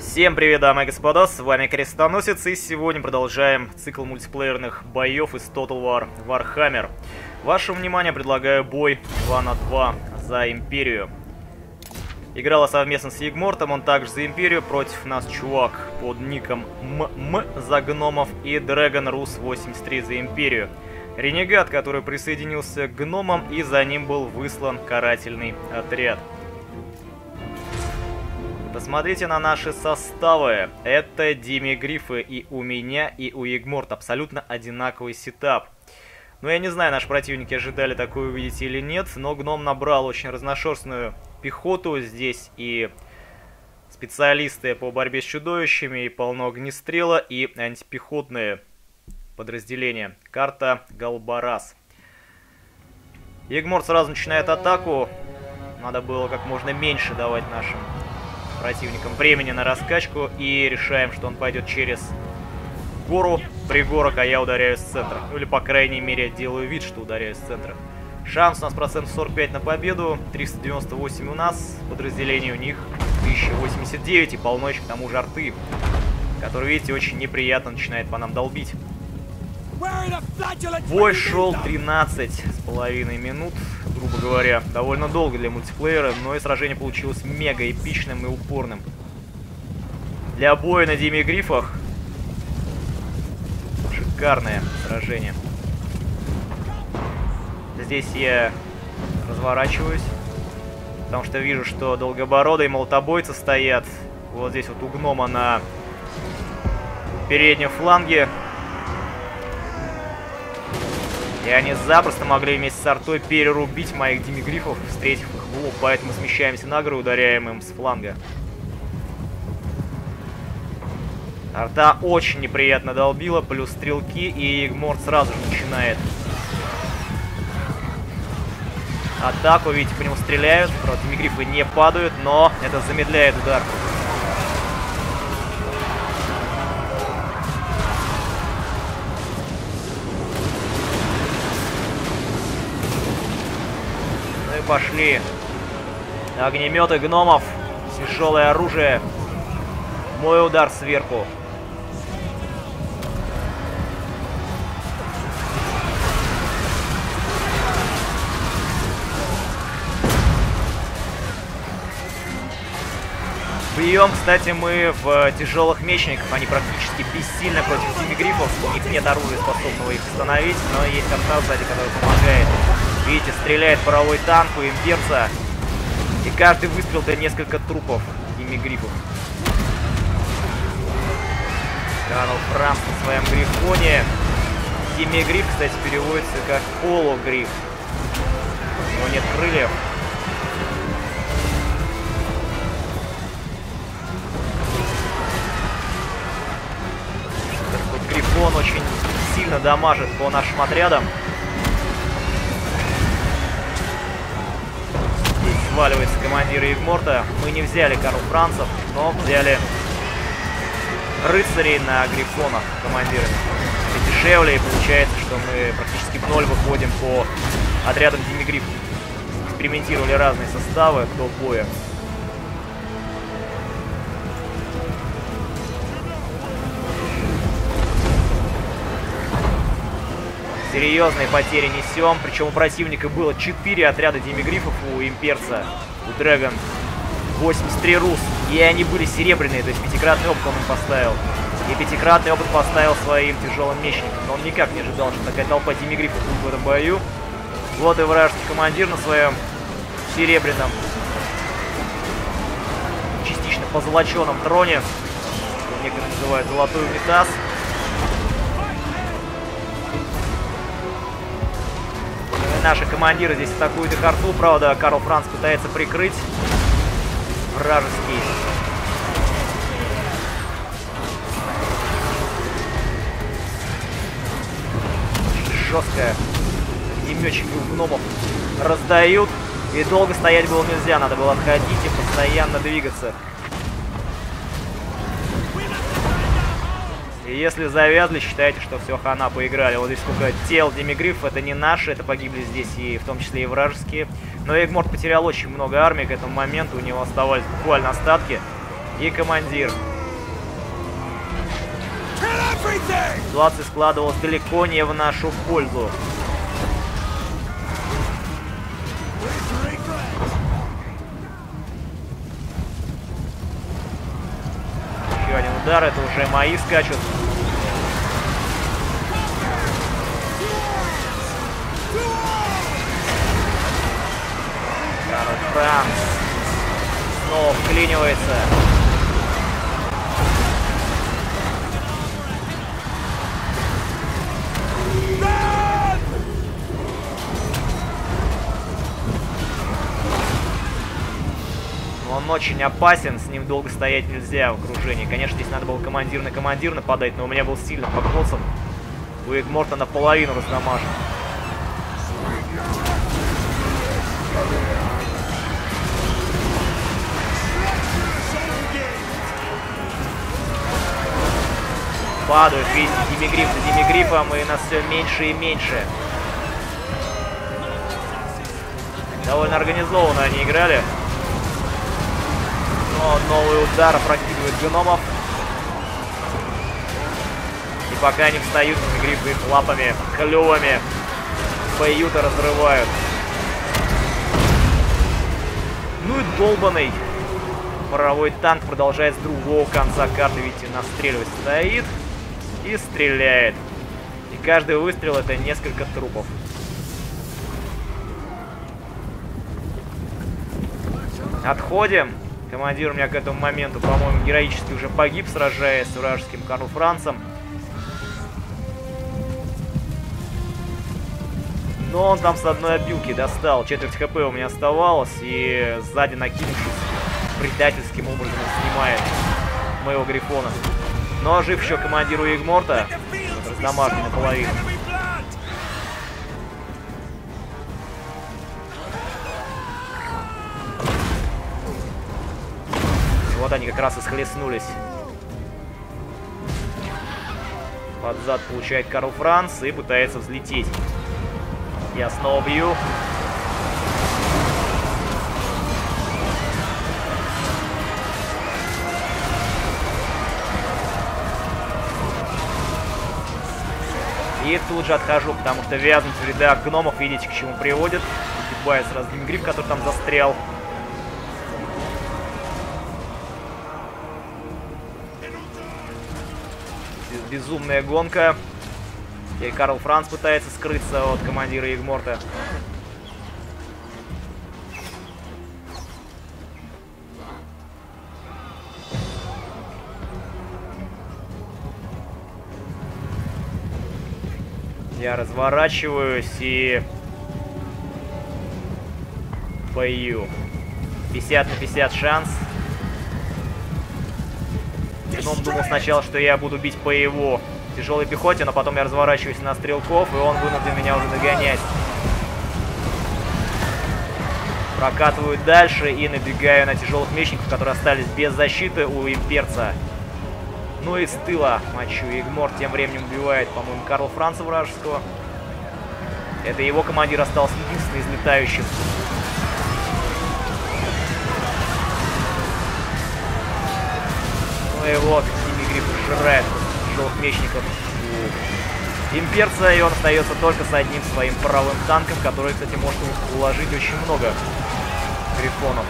Всем привет, дамы и господа, с вами Крестоносец, и сегодня продолжаем цикл мультиплеерных боев из Total War Warhammer. Вашему вниманию предлагаю бой 2 на 2 за Империю. Играла совместно с Егмортом, он также за Империю, против нас чувак под ником ММ за гномов и Dragon Rus 83 за Империю. Ренегат, который присоединился к гномам, и за ним был выслан карательный отряд. Посмотрите на наши составы. Это Дими Грифы и у меня, и у Егморт. Абсолютно одинаковый сетап. Ну, я не знаю, наши противники ожидали такое увидеть или нет, но гном набрал очень разношерстную пехоту здесь и специалисты по борьбе с чудовищами, и полно огнестрела, и антипехотные подразделения. Карта Галбарас. Егморт сразу начинает атаку. Надо было как можно меньше давать нашим противникам времени на раскачку и решаем, что он пойдет через гору, пригорок, а я ударяю с центра. Или, по крайней мере, делаю вид, что ударяю с центра. Шанс у нас процент 45 на победу, 398 у нас, подразделение у них 1089 и полно еще к тому же арты, который, видите, очень неприятно начинает по нам долбить. Бой шел 13 с половиной минут, грубо говоря. Довольно долго для мультиплеера, но и сражение получилось мега эпичным и упорным. Для боя на Диме Грифах шикарное сражение. Здесь я разворачиваюсь, потому что вижу, что долгобородые молотобойцы стоят вот здесь вот у гнома на переднем фланге. И они запросто могли вместе с артой перерубить моих демигрифов, встретив их в лоб, поэтому смещаемся на гору ударяем им с фланга. Арта очень неприятно долбила, плюс стрелки, и Игморт сразу же начинает атаку. Видите, по нему стреляют, правда, демигрифы не падают, но это замедляет удар. Пошли. Огнеметы гномов. Тяжелое оружие. Мой удар сверху. Прием, кстати, мы в тяжелых мечниках. Они практически бессильны против демигрифов. У них нет оружия, способного их остановить, но есть арта сзади, который помогает. Видите, стреляет паровой танк у имперца. И каждый выстрел это несколько трупов имигрифов. Карл Франц на своем грифоне. Демигриф, кстати, переводится как полугриф. У него нет крыльев. Грифон очень сильно дамажит по нашим отрядам. Сваливается командир Егморта. Мы не взяли Карл Францев, но взяли рыцарей на грифонах командирами. Это дешевле, и получается, что мы практически в ноль выходим по отрядам Демигриф. Экспериментировали разные составы до боя. Серьезные потери несем. Причем у противника было 4 отряда демигрифов у имперца, у Дрэгон. 83 рус. И они были серебряные, то есть пятикратный опыт он им поставил. И пятикратный опыт поставил своим тяжелым мечникам. Но он никак не ожидал, что такая толпа демигрифов будет в этом бою. Вот и вражеский командир на своем серебряном, частично позолоченном троне. Некоторые называют золотой унитаз. Наши командиры здесь атакуют их арту. Правда, Карл Франц пытается прикрыть вражеский. Жесткая. Огнеметчики у гномов раздают. И долго стоять было нельзя. Надо было отходить и постоянно двигаться. И если завязли, считайте, что все, хана, поиграли. Вот здесь сколько тел демигрифов, это не наши, это погибли здесь и в том числе и вражеские. Но Эгморт потерял очень много армии к этому моменту, у него оставались буквально остатки. И командир. Ситуация складывалась далеко не в нашу пользу. Удар, это уже мои скачут. Карл снова вклинивается. Он очень опасен, с ним долго стоять нельзя в окружении. Конечно, здесь надо было командир на командир нападать, но у меня был сильно покоцан. Уик Морта наполовину раздамажен. Падают, видите, Димигриф за Димигрифом, и нас все меньше и меньше. Довольно организованно они играли. Но новый удар опрокидывает гномов. И пока они встают, Димигрифы их лапами, клювами, поют разрывают. Ну и долбанный паровой танк продолжает с другого конца карты, видите, настреливать стоит и стреляет. И каждый выстрел это несколько трупов. Отходим. Командир у меня к этому моменту, по-моему, героически уже погиб, сражаясь с вражеским Карл Францем. Но он там с одной обилки достал. Четверть хп у меня оставалось. И сзади накинувшись, предательским образом снимает моего Грифона. Но жив еще командиру Игморта. Вот, раздамаженный наполовину. Вот они как раз и схлестнулись. Под зад получает Карл Франц и пытается взлететь. Я снова бью. И тут же отхожу, потому что вязнуть в рядах гномов, видите, к чему приводит. Погибает сразу Димгриф, который там застрял. Безумная гонка. И Карл Франц пытается скрыться от командира Игморта. Я разворачиваюсь и... Пою. 50 на 50 шанс. Он думал сначала, что я буду бить по его тяжелой пехоте, но потом я разворачиваюсь на стрелков, и он вынужден меня уже догонять. Прокатываю дальше и набегаю на тяжелых мечников, которые остались без защиты у имперца. Ну и с тыла мочу. Игмор тем временем убивает, по-моему, Карл Франца вражеского. Это его командир остался единственный из летающих. Димигриф жрает тяжелых мечников у имперца, и он остается только с одним своим правым танком, который, кстати, может уложить очень много грифонов.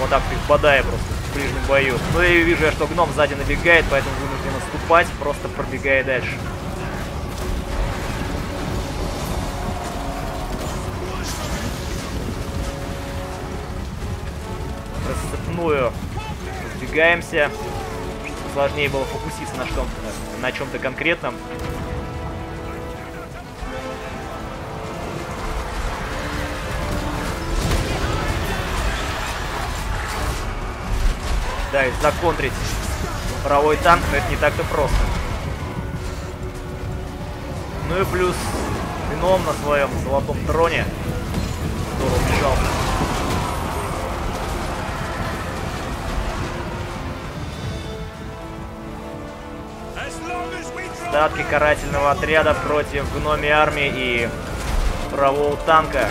Вот так припадая просто в ближнем бою. Ну и вижу я, что гном сзади набегает, поэтому вынужден наступать, просто пробегая дальше. Рассыпную. Разбегаемся. Сложнее было фокуситься на чем-то на чем-то конкретном. Да, и законтрить паровой танк, но это не так-то просто. Ну и плюс гном на своем золотом троне, который убежал. Остатки карательного отряда против гноми армии и правого танка.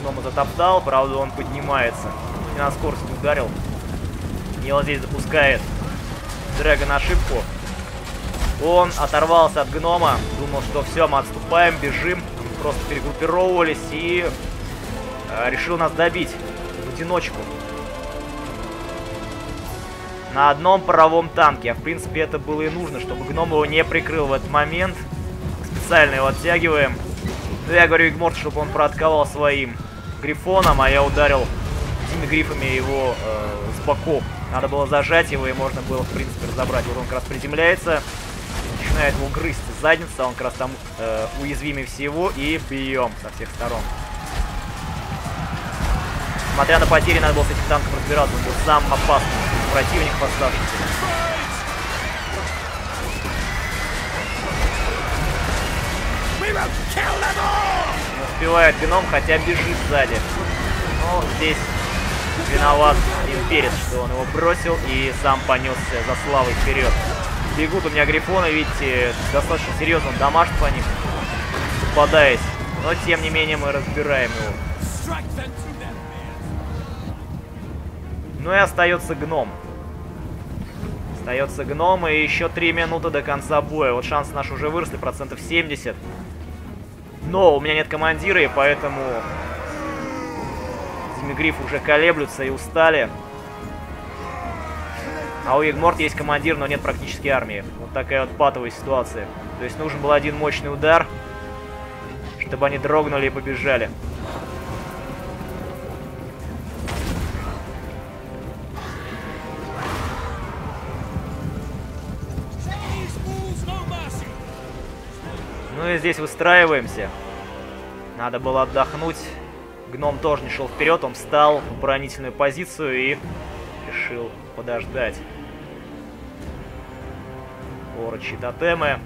гнома затоптал, правда он поднимается. Не на скорость ударил. Нила здесь допускает Дрэгон ошибку. Он оторвался от гнома, думал, что все, мы отступаем, бежим. Просто перегруппировывались и решил нас добить в одиночку. На одном паровом танке. А в принципе это было и нужно, чтобы гном его не прикрыл в этот момент. Специально его оттягиваем. Ну я говорю Игморт, чтобы он проотковал своим грифоном, а я ударил этими грифами его э, с боков. Надо было зажать его, и можно было, в принципе, разобрать. Вот он как раз приземляется, начинает его грызть задница, он как раз там э, уязвимый всего, и бьем со всех сторон. Смотря на потери, надо было с этим танком разбираться, он был самым опасным противник оставшихся. Не успевает геном, хотя бежит сзади. Но здесь виноват Имперец, что он его бросил и сам понесся за славой вперед. Бегут у меня грифоны, видите, достаточно серьезно дамаж по ним, попадаясь. Но тем не менее мы разбираем его. Ну и остается гном. Остается гном и еще 3 минуты до конца боя. Вот шансы наши уже выросли, процентов 70. Но у меня нет командира, и поэтому Зимигриф уже колеблются и устали. А у Егморт есть командир, но нет практически армии. Вот такая вот патовая ситуация. То есть нужен был один мощный удар, чтобы они дрогнули и побежали. Ну и здесь выстраиваемся. Надо было отдохнуть. Гном тоже не шел вперед, он встал в оборонительную позицию и решил подождать. Орочи тотемы.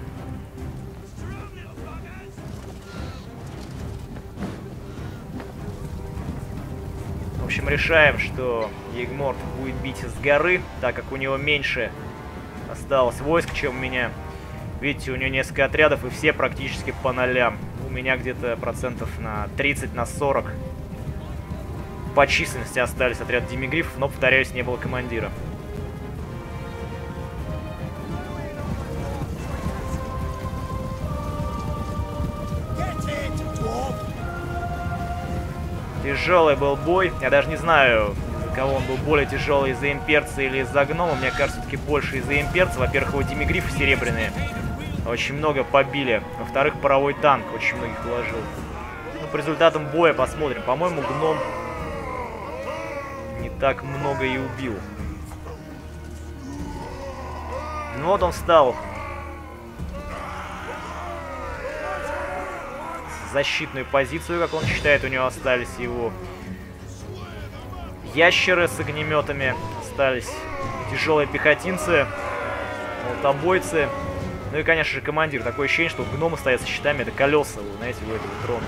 В общем, решаем, что Егморт будет бить с горы, так как у него меньше осталось войск, чем у меня. Видите, у него несколько отрядов, и все практически по нолям. У меня где-то процентов на 30, на 40 по численности остались отряд демигрифов, но, повторяюсь, не было командира. Тяжелый был бой. Я даже не знаю, кого он был более тяжелый, из-за имперца или из-за гнома. Мне кажется, все-таки больше из-за имперца. Во-первых, его демигрифы серебряные. Очень много побили. Во-вторых, паровой танк очень многих положил. Ну, по результатам боя посмотрим. По-моему, гном не так много и убил. Ну вот он встал. Защитную позицию, как он считает, у него остались его ящеры с огнеметами. Остались тяжелые пехотинцы, молотобойцы. Ну и, конечно же, командир. Такое ощущение, что гномы стоят со щитами. Это колеса, вы знаете, у этого трона.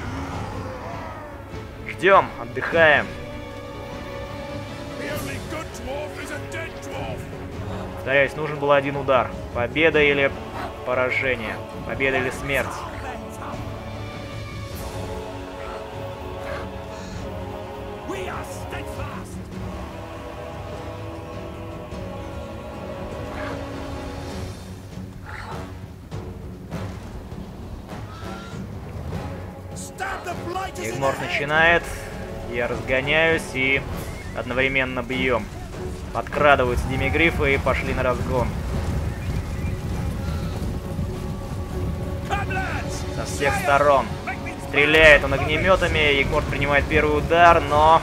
Ждем, отдыхаем. Повторяюсь, нужен был один удар. Победа или поражение. Победа или смерть. Начинает. Я разгоняюсь и одновременно бьем. Подкрадываются демигрифы и пошли на разгон. Со всех сторон. Стреляет он огнеметами. Егор принимает первый удар, но...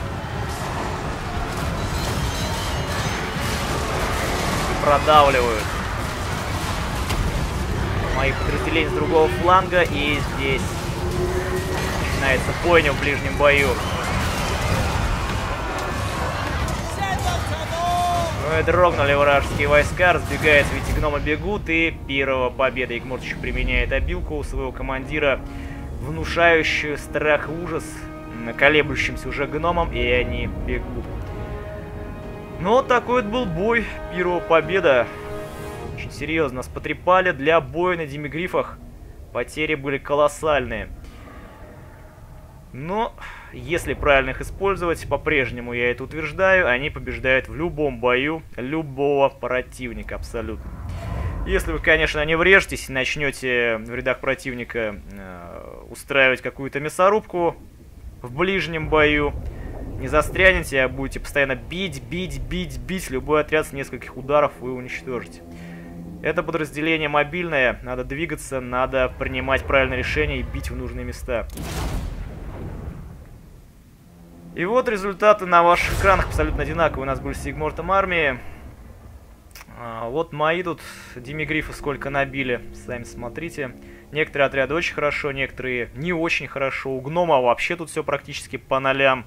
Продавливают. Мои подразделения с другого фланга. И здесь начинается бойня в ближнем бою. Ну и дрогнули вражеские войска, разбегаются, ведь гнома бегут, и первого победа Игмурт еще применяет обилку у своего командира, внушающую страх и ужас колеблющимся уже гномом, и они бегут. Ну, вот такой вот был бой, первого победа. Очень серьезно нас потрепали для боя на демигрифах. Потери были колоссальные. Но, если правильно их использовать, по-прежнему я это утверждаю, они побеждают в любом бою любого противника абсолютно. Если вы, конечно, не врежетесь и начнете в рядах противника э, устраивать какую-то мясорубку в ближнем бою, не застрянете, а будете постоянно бить, бить, бить, бить, любой отряд с нескольких ударов вы уничтожите. Это подразделение мобильное, надо двигаться, надо принимать правильное решение и бить в нужные места. И вот результаты на ваших экранах абсолютно одинаковые. У нас были с Сигмортом армии. А, вот мои тут демигрифы сколько набили, сами смотрите. Некоторые отряды очень хорошо, некоторые не очень хорошо. У гнома вообще тут все практически по нолям.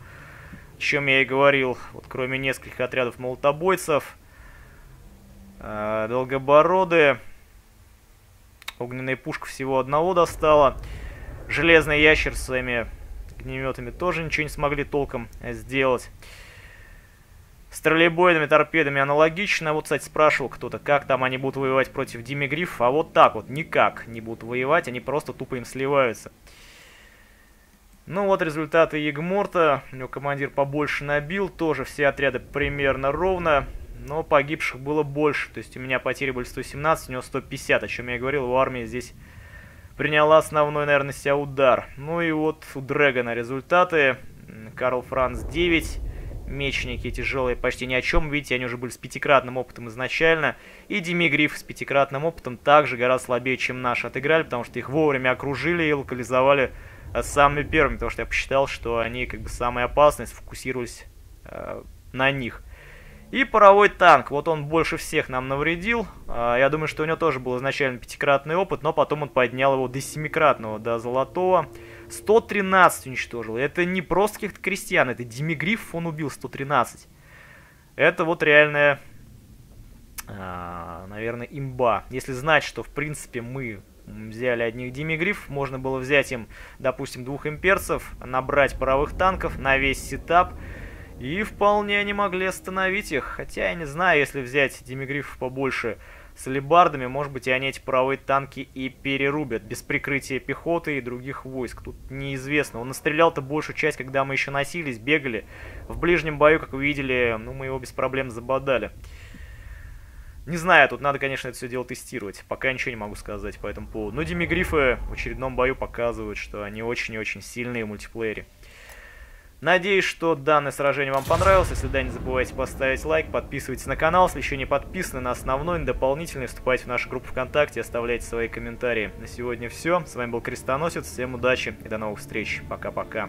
О чем я и говорил, вот кроме нескольких отрядов молотобойцев. А, долгобороды. Огненная пушка всего одного достала. Железный ящер своими огнеметами тоже ничего не смогли толком сделать. С троллейбоидами, торпедами аналогично. Вот, кстати, спрашивал кто-то, как там они будут воевать против Димигриф. А вот так вот, никак не будут воевать, они просто тупо им сливаются. Ну вот результаты Егморта. У него командир побольше набил, тоже все отряды примерно ровно. Но погибших было больше, то есть у меня потери были 117, у него 150, о чем я и говорил, у армии здесь приняла основной, наверное, себя удар. Ну и вот у Дрэгона результаты. Карл Франц 9. Мечники тяжелые почти ни о чем. Видите, они уже были с пятикратным опытом изначально. И Демигриф с пятикратным опытом также гораздо слабее, чем наши отыграли, потому что их вовремя окружили и локализовали э, самыми первыми, потому что я посчитал, что они как бы самые опасные, сфокусировались э, на них. И паровой танк, вот он больше всех нам навредил. А, я думаю, что у него тоже был изначально пятикратный опыт, но потом он поднял его до семикратного, до золотого. 113 уничтожил. Это не просто каких-то крестьян, это Демигриф он убил 113. Это вот реальная, а, наверное, имба. Если знать, что в принципе мы взяли одних Демигриф, можно было взять им, допустим, двух имперцев, набрать паровых танков на весь сетап, и вполне они могли остановить их. Хотя я не знаю, если взять демигрифов побольше с лебардами, может быть, и они эти паровые танки и перерубят, без прикрытия пехоты и других войск. Тут неизвестно. Он настрелял-то большую часть, когда мы еще носились, бегали. В ближнем бою, как вы видели, ну, мы его без проблем забодали. Не знаю, тут надо, конечно, это все дело тестировать. Пока ничего не могу сказать по этому поводу. Но демигрифы в очередном бою показывают, что они очень и очень сильные в мультиплеере. Надеюсь, что данное сражение вам понравилось. Если да, не забывайте поставить лайк, подписывайтесь на канал. Если еще не подписаны на основной, на дополнительный, вступайте в нашу группу ВКонтакте, оставляйте свои комментарии. На сегодня все. С вами был Крестоносец. Всем удачи и до новых встреч. Пока-пока.